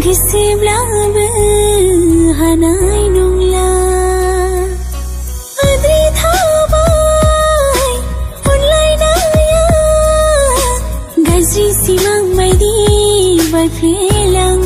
gisiblabe hanai nungla adri thabai unlai naya gaji simang à. mai di bai phelang